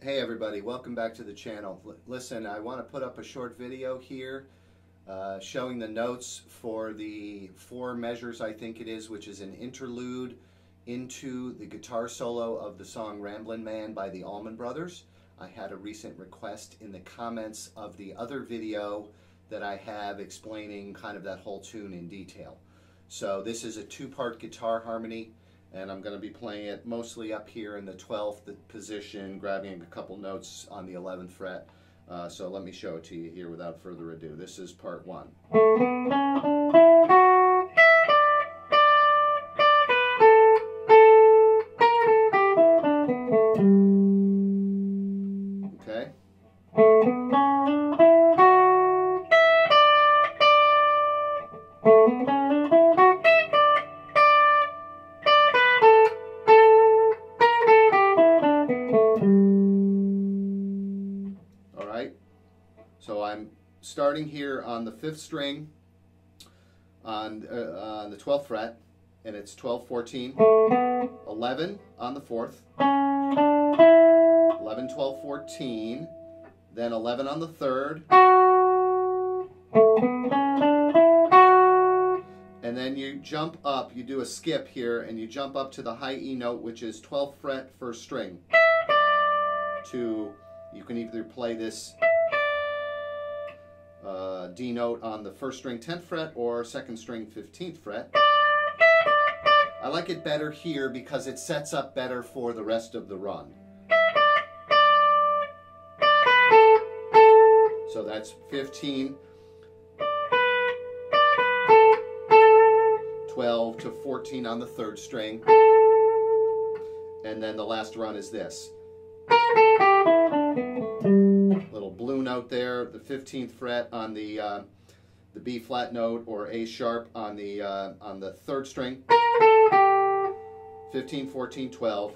Hey everybody, welcome back to the channel. L- listen, I want to put up a short video here uh, showing the notes for the four measures I think it is, which is an interlude into the guitar solo of the song Ramblin' Man by the Allman Brothers. I had a recent request in the comments of the other video that I have explaining kind of that whole tune in detail. So this is a two-part guitar harmony and I'm going to be playing it mostly up here in the 12th position, grabbing a couple notes on the 11th fret. Uh, so let me show it to you here without further ado. This is part one. Starting here on the fifth string on, uh, on the 12th fret, and it's 12, 14, 11 on the fourth, 11, 12, 14, then 11 on the third, and then you jump up, you do a skip here, and you jump up to the high E note, which is 12th fret first string, to, you can either play this uh, D note on the first string 10th fret or second string 15th fret. I like it better here because it sets up better for the rest of the run. So that's 15, 12 to 14 on the third string. And then the last run is this blue note there, the 15th fret on the uh, the B flat note or A sharp on the uh, on the third string. 15, 14, 12,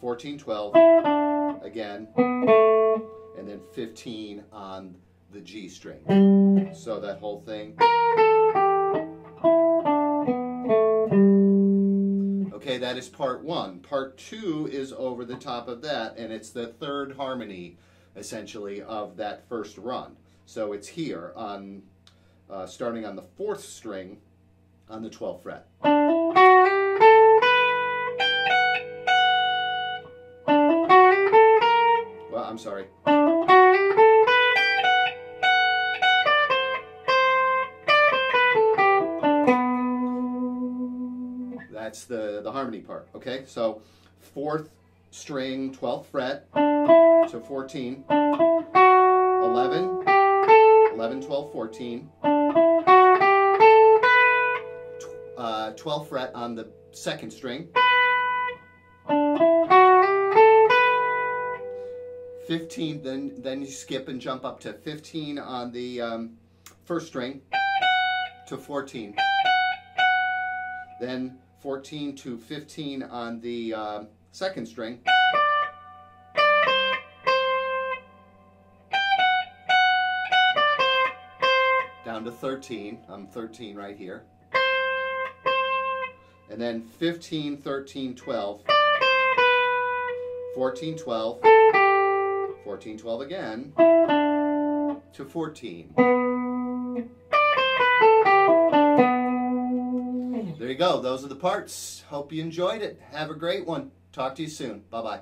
14, 12 again, and then 15 on the G string. So that whole thing. Okay, that is part one. Part two is over the top of that, and it's the third harmony, essentially, of that first run. So it's here, on uh, starting on the fourth string on the 12th fret. Well, I'm sorry. That's the, the harmony part, okay? So fourth string, 12th fret, so 14, 11, 11, 12, 14, uh, 12th fret on the second string, 15, then, then you skip and jump up to 15 on the um, first string to 14. Then 14 to 15 on the uh, second string. To 13. I'm 13 right here. And then 15, 13, 12. 14, 12. 14, 12 again. To 14. There you go. Those are the parts. Hope you enjoyed it. Have a great one. Talk to you soon. Bye-bye.